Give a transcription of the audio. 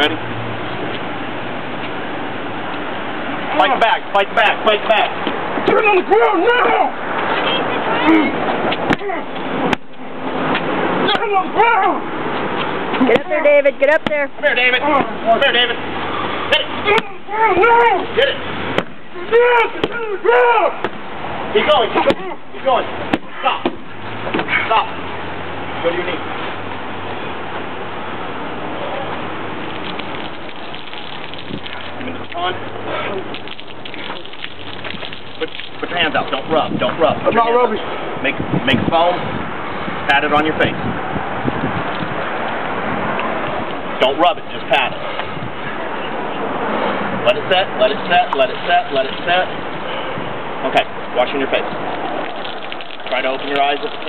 ready? Fight back, fight back, fight back. Get on the ground now! Get on the ground! Get up there, David. Get up there. Come here, David. Oh. Come here, David. Get it. Get on the ground now! Get it. Yes, get on the ground! Keep going, keep going. Keep going. Stop. Stop. What do you need? Give me the baton. Put, put your hands out. Don't rub. Don't rub. Put I'm not rubbing. Make, make foam. Pat it on your face. Don't rub it. Just pat it. Let it set. Let it set. Let it set. Let it set. Okay. Washing your face. Try to open your eyes if you can.